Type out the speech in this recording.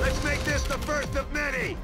Let's make this the first of many!